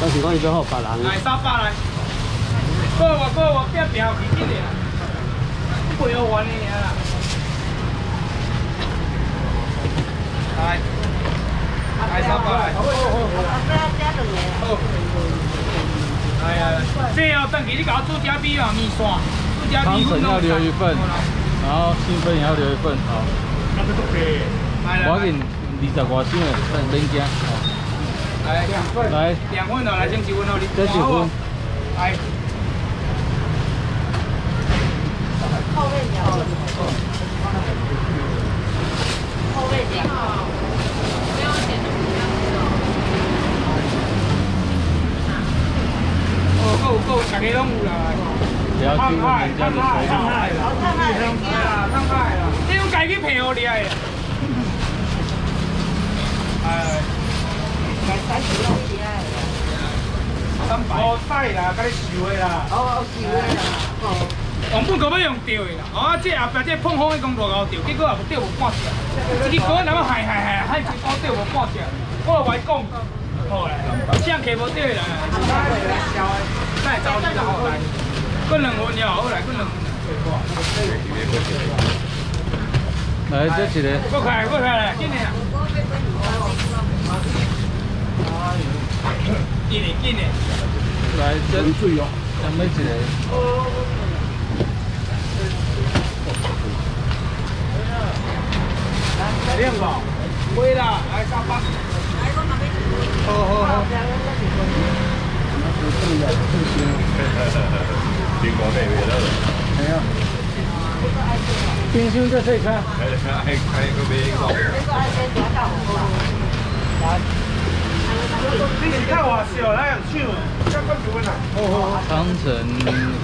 当时讲伊要好别人。来三百来，过我过我变表皮一点，不要玩的啦。来，来三百来。好。哎呀，这要等给你搞猪加米啊，米线，猪加米。汤要留一份，然后兴奋也要留一份，好。我给二十外箱的，等免惊。来两份，来两份的，来先几份哦，你这几份。来。后面两份。后面两份。不要钱的，不要钱哦，够够，大家拢有啦。烫海，烫海，烫海啦，烫海啦，烫海啦，你用家己配合你哎。哦，带啦，甲你收的啦。哦，收的啦。哦，原本可要用钓的啦，哦，这后壁这碰风的讲大高钓，结果也无钓无半只。这个竿那么海海海海，这竿钓无半只。我话讲，好嘞，像客无钓的啦。再找你就好来，过两分了，好来，过两分。来，这一个。过快，过快嘞，今年。进来，进来，来真水哦，咱们一个。两个，会啦，来三百。好好好。冰光那边了。没有。冰箱在这看。还还还个冰糕。来。汤臣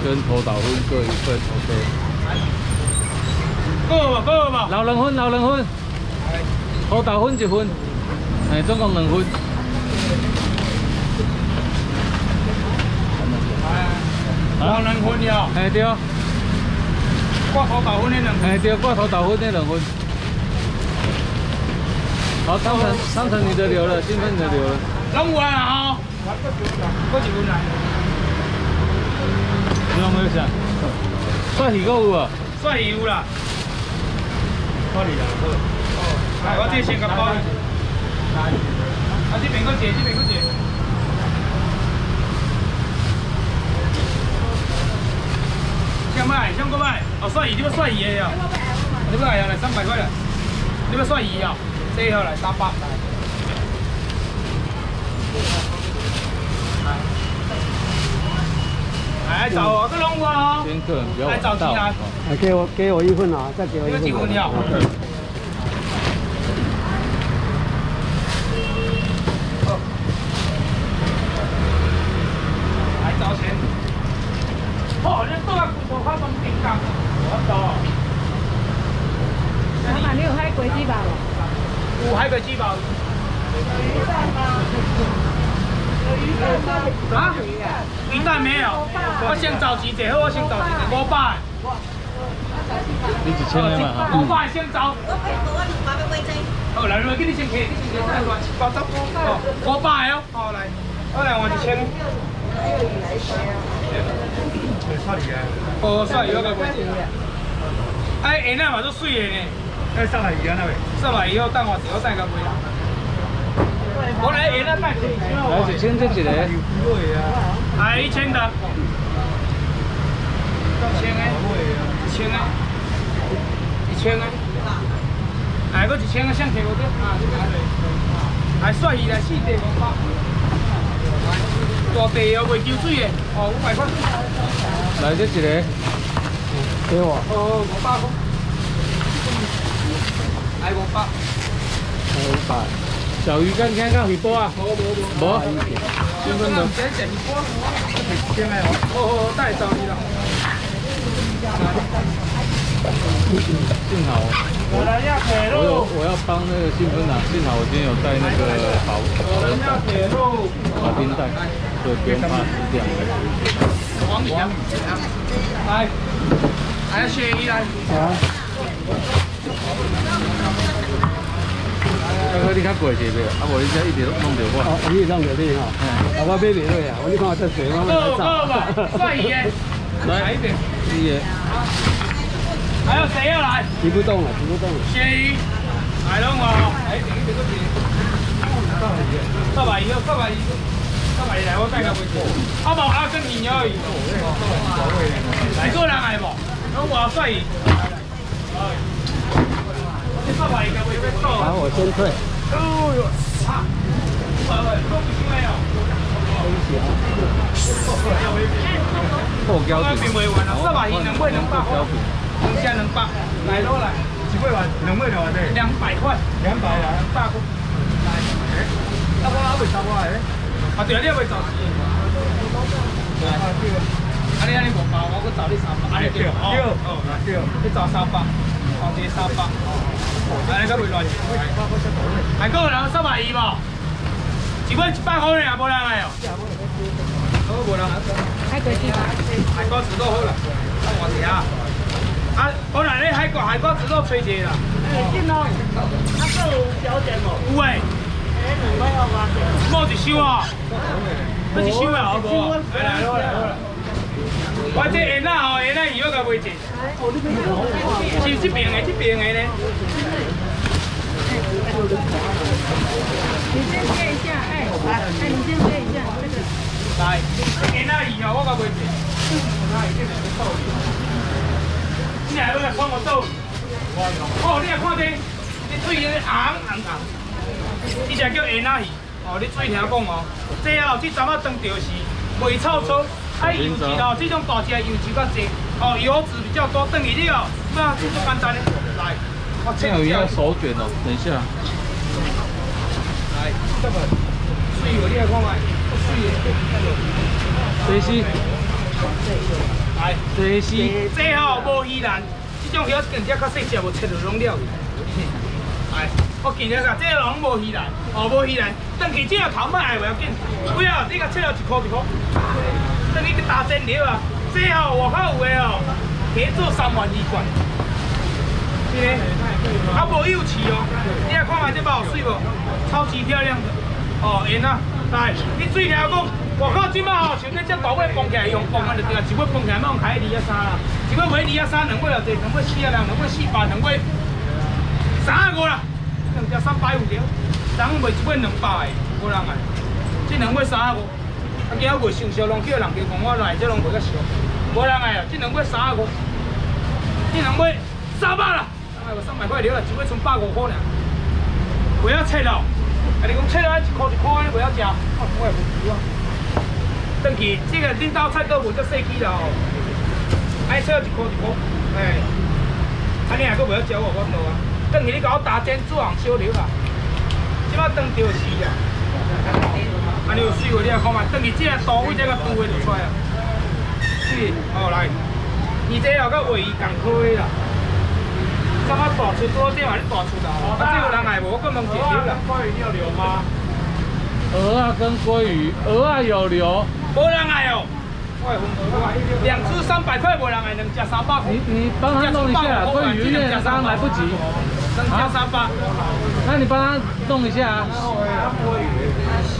跟头岛荤各一份，OK。够吧，够吧。老人荤，老人荤。头岛荤一份，哎，总共两份。老人荤呀？哎对。挂头岛荤的两份。哎对，挂头岛荤的两份。好，汤臣，汤臣你的留了，兴奋的留了。拢有啊吼，过几分来？你有没有想？帅鱼够有啊？帅鱼有啦。包你啦，好。哦，我这先甲包。啊这边个姐，这边个姐。想买，想过买。哦，帅鱼，你要帅鱼的呀？你要来呀？来三百块了。你要帅鱼啊？这号来三百来。来找我个龙王，来找其他，来给我给我一份啊，再给我一份。几份料？来找钱。哦，你多啊，骨头发光顶缸，我多。老板，你有海龟鸡堡吗？有海龟鸡堡。啊？鱼蛋没有，我先找几只，我先找几只，五百。你一千的嘛？五百先找。好，来，来，给你先开，你先开，乱七八糟。哦，五百哦。好来，好来换一千。哦，帅鱼那个。哎，下那嘛都水的呢。哎，上来鱼啊那位。上来以后等我调带个回来。我来一那卖，来一千这一个，来一千的，一千哎，一千哎，一千哎，来个一千个相片我来帅鱼来四地五百，大地哦未浇水的，哦五百块，来这一个，给我，哦五百块，来五百，五百。小鱼干看看鱼波啊？无无无，无。兴奋的。先先鱼波，先来哦。哦哦，带走你了。幸好。我来要。我有我要帮那个兴奋啊！幸好我今天有带那个保。我来要铁路。马丁带，对，不用怕死掉。王宇啊，来，来雪姨来。啊。来来啊，你较贵是袂？啊，无你这一直弄着我。哦，你弄着你吼，啊，我买袂落啊，我你看我这水，我够够吧，帅爷，来一点。一爷，还有谁要来？提不动了，提不动了。咸鱼，来了我，来点一点个点。三百一，三百一，三百一来，我带个回去。阿毛阿根廷要鱼，来个人来不？那我帅百一个回去到。好，我先退。哦哟，啊，喂喂，都不行。破胶我边未完啊，三百一两尾两百块，两千两百，来咯来，几块万？两块多少对？两百块，两百啊！两百块。差不多还未差不多诶。啊对啊，你还未找钱？啊你安尼无包，我搁找你三百，安尼对哦。对。你找三百，哦这三百，安尼搁袂乱。还够人三百一无？一尾一百块尔，无人来哦。好，无人。海龟鸡吧，海瓜子肉好啦，看我吃啊。啊，我来咧海瓜海瓜子肉吹一个啦。哎，见咯，啊，还有小点无？有诶，哎，两块好吧？冇一箱啊，要一箱啊，好无？来来来来。我这下仔吼，下仔鱼我甲卖一，是这边的，这边的呢。你先切一下，哎，哎，你先切一下这个。来，这下仔鱼哦，我甲卖一。你来要来看我倒？哦，你来看这，这水咧红红红，这只叫下仔鱼。哦，你注意听讲哦，这哦，这阵仔当钓是袂臭臭，啊油脂哦，这种大只的油脂较济，哦油脂比较多，等于你哦，那就简单的。来，我这有一个手卷哦，等一下。来，这个水哦，你来看看，水的。这是，来，这是，这吼无鱼兰，这种鱼更加较细只，无切到拢了。来，我见了个，这拢无鱼兰，哦无鱼兰，等去这个头卖袂要紧，不要你甲切了一箍一箍，等于去打针了啊。这吼外口有的哦，可以做三万二罐。是呢，啊无幼齿哦，你来看下这包水无？超级漂亮的，哦，缘啊，来，你水听讲。外口即摆吼，像这只大尾绑起来用绑啊，就对啊，一尾绑起来要用开二啊三啦，一尾买二啊三，两尾又济，两尾四啊两，两尾四百，两尾三啊五啦，两只三百五条，人卖一尾两百的，无人买，这两尾三啊五，今仔卖上烧，拢叫人叫讲我来，这拢卖较烧，无人买啊，这两尾三啊五，这两尾三百啦，三百块了，一尾剩百五块尔，不要切了，啊你讲切了一块一块，不要吃，我也不知啊。等去，这个恁兜菜都无遮细起啦吼，爱切一块一块，哎，啊你还佫袂晓教我，我无啊。等去你甲我打针煮红烧牛啦，即摆当钓时啊，安尼有水无？你来看嘛，等去这个刀位这个刀位就出来啊。是，哦来，你这有个尾鱼港科的啦，什么大出多点嘛？你大出啦，啊这有人来无？我根本解决啦。鲑鱼你有留吗？鹅啊跟鲑鱼，鹅啊有留。无人爱哦，两只三百块无人爱，两只三百块。你你帮他弄一下，鲑鱼因为刚刚来不及。两只三百。那你帮他弄一下啊。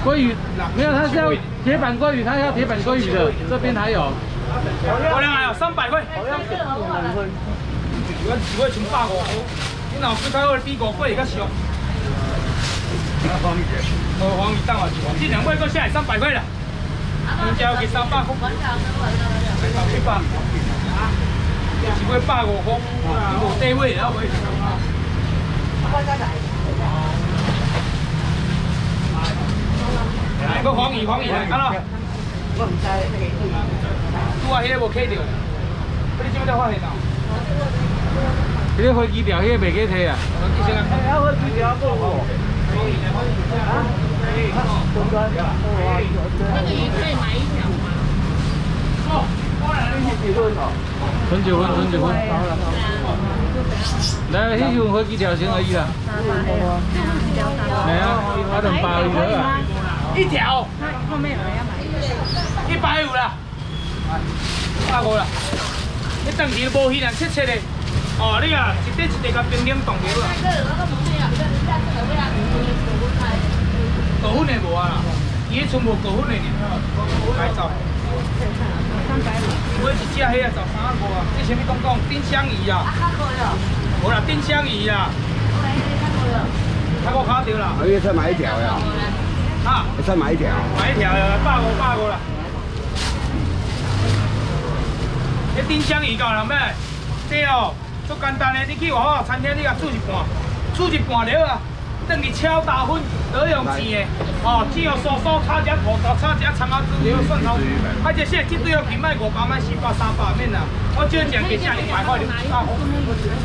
鲑鱼没有，他是要铁板鲑鱼，他要铁板鲑鱼的，这边还有。无人爱哦，三百块。一个一个千百五，你老师开会比五块较俗。黄鱼，哦黄鱼当我这两块够下来三百块了。两只给三百块，一百，一尾百五块，无地位了袂。来个黄鱼，黄鱼来，看咯。我唔知。拄啊，迄个无开着，你即摆在发现到？迄个飞机条，迄个袂记摕啊。还要飞机条过无？那个鱼可以买一条吗？哦，存九分，分九分。来，迄份飞机条先而已啦。来啊，啊两百二了啊。一条。后面有人要买一百五啦，一百五啦。你当时无鱼人切切的，哦，你啊一块一块甲冰冷冻掉啦。狗粉的无啊啦，伊迄剩无狗粉的尔，改造。三百五。我一只迄个十三个啊，这什么讲讲？丁香鱼啊？无啦，丁香鱼啊。泰国卡掉啦。我要再买一条呀，啊，再买一条。买一条啊，百五百五啦。迄丁香鱼够人买？对哦，足简单的，你去外口餐厅你甲煮一半，煮一半了啊，等去炒打粉，都用钱的。哦，只要酥酥炒一下土豆，炒一下葱仔猪肉、蒜头，啊，这些这对哦，起卖五百，卖四百、三百免啦。我少讲给下一百块，一百块，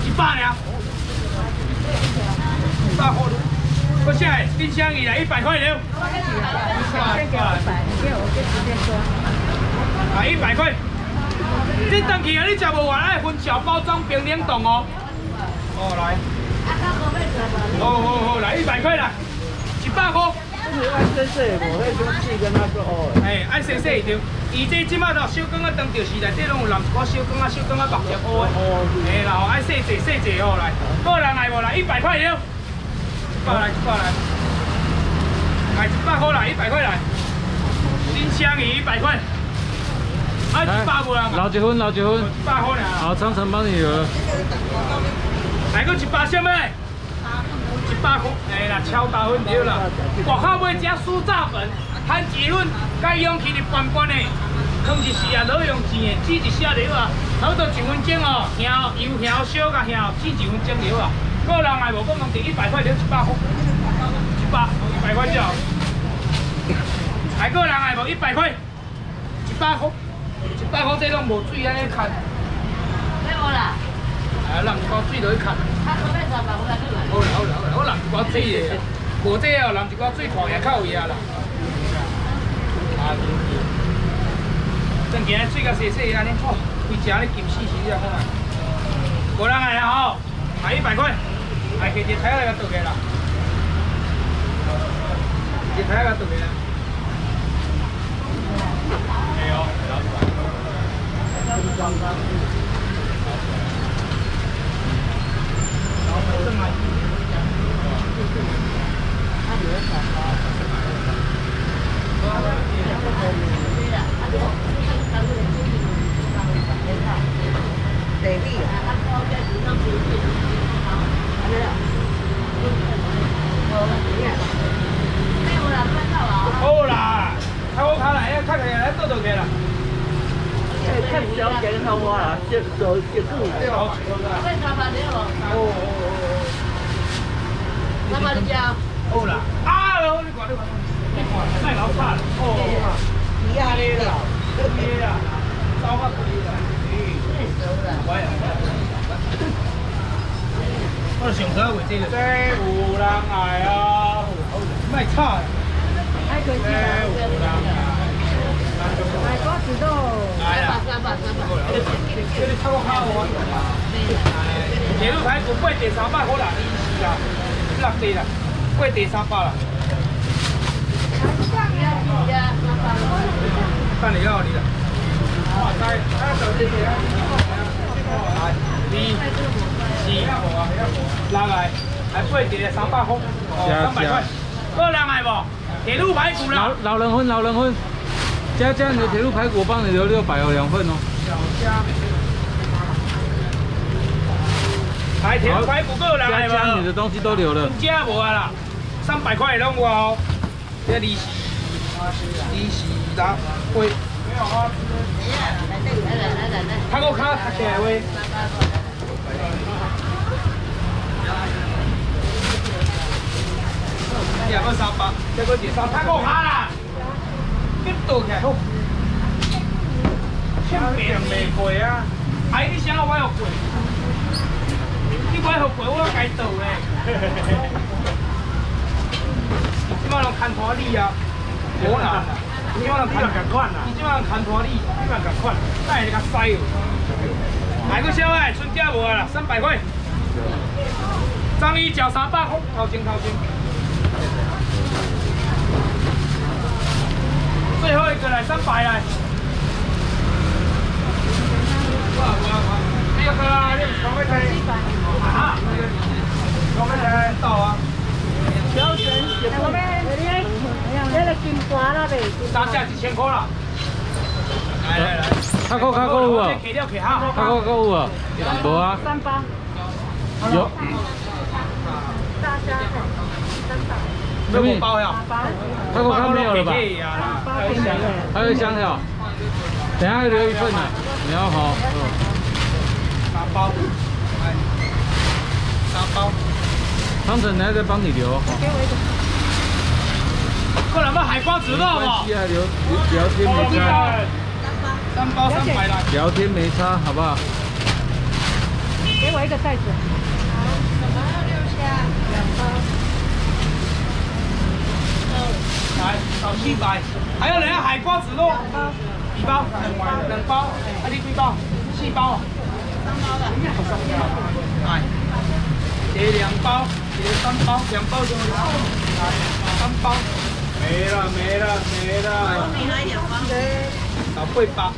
一百俩，一百块。我现在丁香鱼来一百块了，一百，给我就直接说。啊，一百块。这等去啊，你食不完爱分小包装冰冷冻哦。哦，来。哦哦哦，来一百块啦，一百块。爱细细无，迄种细跟他说哦。哎，爱细细着。伊这即马都小羹啊，当着是内底拢有淋一寡小羹啊，小羹啊白色乌的。哎，然后爱细细细细哦，来。个人来无来？一百块了。一百来，一百来。来一百块来，一百块来。金枪鱼一百块。啊，一百无人。捞一份，捞一百块俩。好，长城帮你留。来个一百什么？一百块，哎啦，超大份对啦。外口买只酥炸粉，含一份，该用起哩罐罐的，放一时啊，老用钱的，煮一下了啊，差不多一分钟哦，香油香小甲香，煮一分钟了啊。个人来无，我讲定一百块了，一百块，一百一百块就好。来个人来无，一百块，一百块，一百块这拢无水安尼看。没有啦。啊，淋一包水落去看。他准备三百五来去买。好啦好啦好啦，我淋一包水的，无这哦，淋一包水看也较有影啦。啊，真今日水甲洗洗安尼，哇，规只咧金死死了，看下。无人来啦吼，买一百块，来给一台来个倒个啦，一台个倒个啦。没有，好啦，开我卡来，卡起来倒倒个啦。看小点看我啦，接手接住三百你加。好啦，啊，老你看你看，太老差了，哦，你呀你啦，你啦，糟蹋你啦，我呀，我上车为这个，这有人来啊，卖差，还可以这有人来。买瓜子豆。来啦，三百三百。这里超过卡我。铁路排骨贵点三百好啦，是啦，落地啦，贵点三百啦。等你了，你啦。哇塞，啊，手机啊，来，二、四、六来，来贵点三百块，三百块。够人来不？铁路排骨啦老。老人份，老人份。加加你的铁路排骨，我帮你留六百哦，两份哦。来铁路排骨够人加来加你的？东西都留了。加无啊啦，三百块拢有哦。这二四，二四六八。他给我卡卡起来喂。廿个三百，这个二三，他给我卡啦。你倒起来好。欠命袂过啊！哎，你想我有过？你我有过，我该倒嘞。即摆人牵拖你啊，无难啦。即摆人牵共款啦，即摆人牵拖你，即摆共款，等下你甲塞哦。来个小爱，春假无啊啦，三百块。章鱼脚三百块，头前头前。最后一个来三百来。哇哇哇！这个啊，你讲咩听？啊？讲咩听？到啊！标准，我们这个金瓜啦呗，三只一千块啦。来来来，较高较高有啊，给了给哈，较高较有啊，无啊，三八，有，大虾粉，三包，这五包呀，较高较没有了吧？还有香条，等下留一份呢，你要好，三包，哎，三包，汤臣还在帮你留，给我一个，过来嘛，海瓜子肉没关嘛，系啊，聊聊天没差，三包三百来，聊天没差，好不好？给我一个袋子，来少七百，还有人要海瓜子肉，几包？两包，啊你几包？四包？三包的。哎，一个两包，一个三包，两包就好。来，三包。没了没了没了。找八，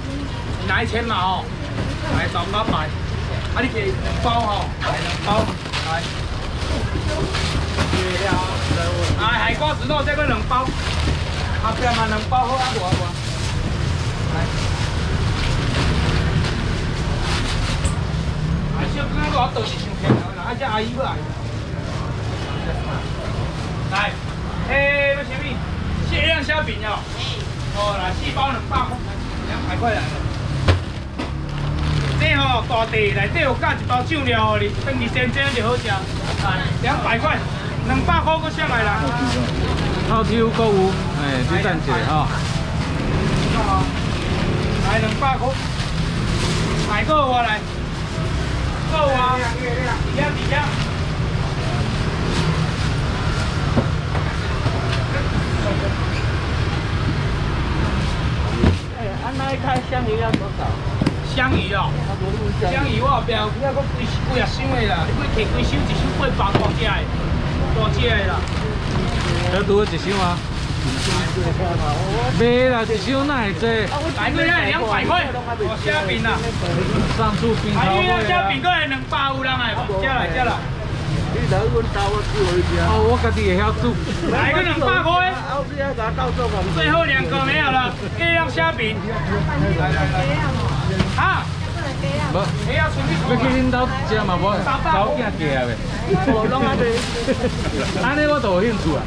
你拿一千嘛吼，来找八百，啊你给包吼，来两包，来。月亮人物，哎海瓜子肉这个两包，啊边嘛两包好啊我我，来。啊小哥我倒是伤便宜啦，啊这阿姨要来。来，嘿，要什么？限量虾饼哦。哦，来四包两百块，两百块来了。这吼大地内底有加一包酱料哦，你等你先蒸就好食。来，两百块，两百块搁上来啦。套 U 购物，哎，你等一下哈。来两百块，买够我来，够啊，底下底下。哎，安那开香鱼要多少？香鱼哦，香鱼我后壁有遐搁几几啊箱的啦，你几摕几箱，一箱八百大只的，大只的啦。要多一箱啊？没啦，一箱哪会多？来个遐两百块，哦虾饼啦，上次冰啊因为超贵虾饼搁会两百有人来，这来这来，你来阮兜我。哦，我家己会晓煮。来个两百块，后边啊，咱到做嘛？最后两个没有了，月亮虾饼。来来来，啊，无，要去恁兜食嘛无？早囝嫁呗。我拢安尼。安尼我就有兴趣啊。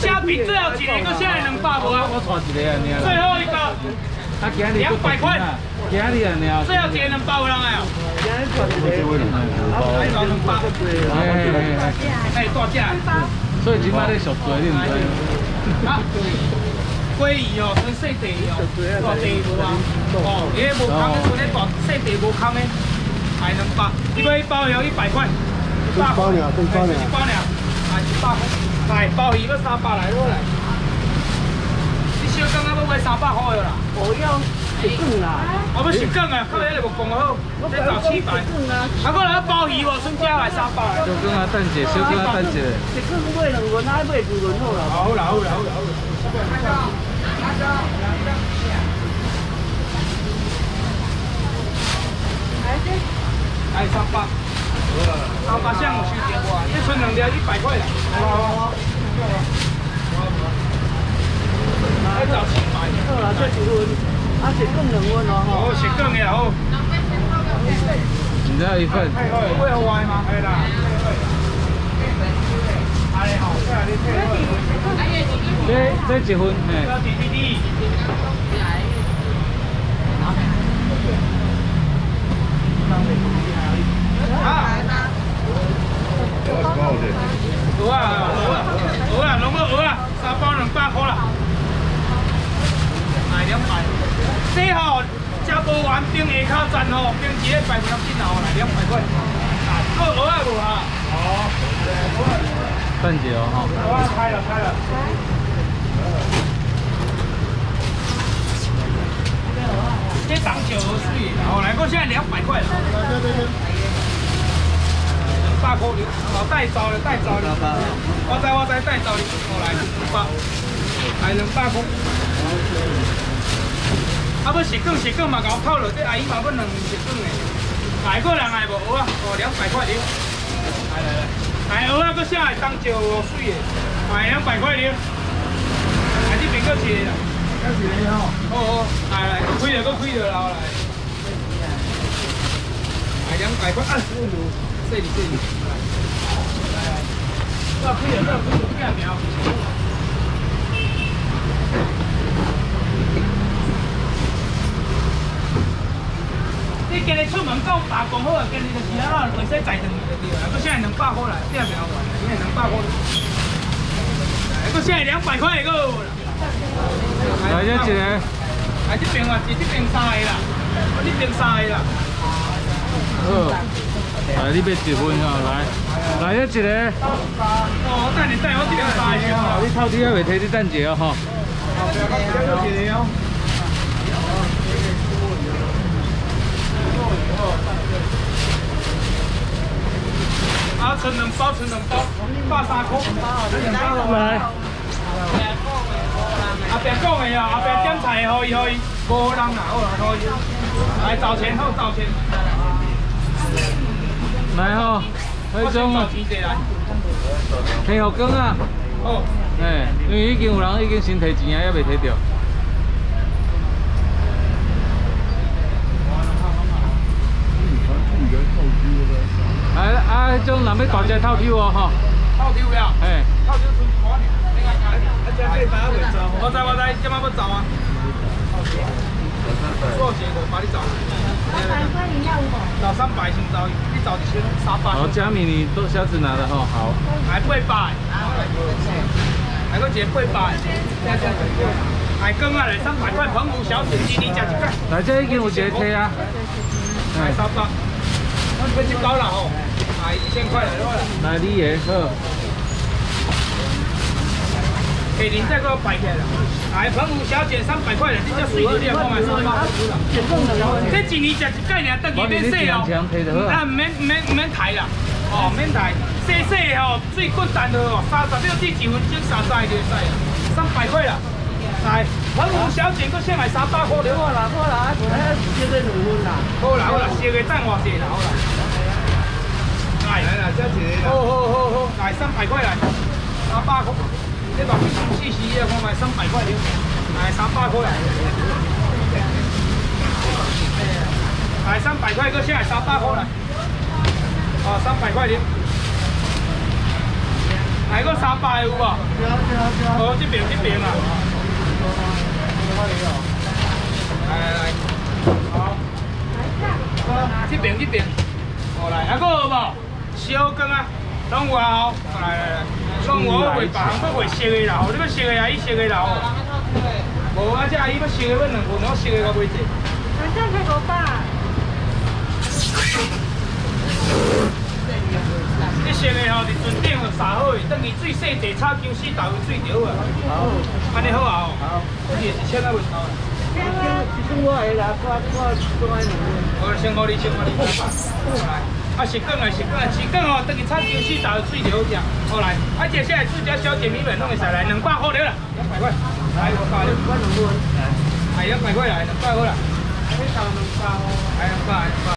虾饼最后一个，个现在两百无啊？我带一个安尼啊。最后一个，啊，今日200块今日安尼啊。最后一个两百有人来哦。今日传一个，来到两百，哎哎哎哎，大只。所以今摆咧上多，你唔知？啊，鲑鱼哦，纯细地哦，大地无啊。哦，伊无空的，纯咧大细地无空的，还两百，一个一包要一百块。一包俩，一包俩一包俩，来一百块。来，鲍鱼要三百来落来。你小刚刚要买三百块啦。我要一顿啦。我要食梗啊，靠迄个无讲好，这找七百。啊，过来鲍鱼无，剩下来三百。小跟啊，等者，小跟啊，等者。一顿买两轮，还买几轮好啦？好啦，好啦，好啦，好啦。来三百，三百项有收钱无？一存两条一百块啦。好啊好。来找七百。好啦，这一轮，啊，一顿两轮咯吼。哦，食梗的好。你知道一份？会好歪吗？可以啦。哎，好，这这一份，嘿。要滴滴滴。啊！鹅啊，鹅啊，鹅啊，龙个鹅啊，三包两百块啦。来两百。这吼吃不完，冰下口站吼，冰一个百分之后来两百块。个鹅啊无啊？哦。等者哦，吼。鹅啊开了开了。这长久而水，哦，来个现在两百块了。两百块，哦，带走了，带走了。我知我知，带走了，哦，来两百，来两百块。啊，要食梗食梗嘛，甲我扣落，这阿姨嘛要两食梗的。来个人来无？有啊，哦，两百块的。来来来，来哎，蚵仔搁啥会当酒水的，哎，两百块零。哎，这边搁一个啦。开始了吼。好好，来来，开了搁开了啦，来。哎，两百块，啊，这里这里。来来，这开了，这开了，干苗。你今日出门到打工好啊，今日就是啊，袂使载上去就对啦。搁现在两百块来，变苗完，现在两百块。哎，搁现在两百块个。来一个，哎，这边啊，是这边三个啦，这边三个啦。好，来你要结婚啊，来，来这一个，哦，等你等我这边三个先啊，你透底还袂摕你等者哦吼。这一个哦。啊，存两包，存两包，百三块。来，阿伯讲的啊，阿伯点菜，可以可以，无人啦，好啦，可以。来找钱，好找钱。来吼，我先迄种找钱一来。天后羹啊，好，嘿，因为已经有人已经先提钱啊，还未摕到。哎啊，迄种若要大只透抽哦吼，套丢了，嘿，套丢存款呢。你看看，啊，这这把未走。我知我知，今晚要走啊。多少钱？我帮你找。三百块你要无？找三百先找，你找一千三百。好，佳米你都小子拿了吼，好。还八百，还个一个八百，海羹啊，来三百块，澎湖小姐，今年吃一块，来，这已经有一个摕啊，来三百，我这一包啦吼，买，一千块来好啦，来你的好，给您再给我摆起来。来，澎湖小姐三百块的，这叫水的，你也看买三百。这一年吃一届尔，等于免洗哦，啊，免免免抬啦，哦，免抬，洗洗吼，水滚淡了哦，三十秒至一分钟三十就会使啦，三百块啦。来，澎湖小姐，搁先买三百块了。好啦好啦，哎，这个两分啦。好啦好啦，烧个蛋偌济啦，好啦。来来啦，这一个好啦。好好好，来三百块来，三百块。这把四十一啊，我买三百块了，来三百块来。来三百块，搁下来三百块来。哦，三百块了。来个三百有无？哦，这边这边啊。来来来，好。这边这边？小羹啊，拢有啊吼，来来来，拢有我卖别项，我卖熟的啦吼，你要熟的啊，伊熟的啦吼。无啊，这阿姨要熟的要两份，我熟的我买者。好像才五百。你熟的吼，伫船顶就撒好的，等于水洗地炒姜丝豆水就好啊。好，安尼好啊吼。好，这是一千啊，袂够啦。其实我会啦，我我我爱两个。我先互你，先互你，来。啊，食羹啊，食羹啊，食羹哦，等于炒姜丝豆水就好食。好来，啊，接下来自家小姐米粉弄会使来，两百块了啦，两百块。来，我发你，我两分。来两百块来，两百块啦。哎，两百，两百。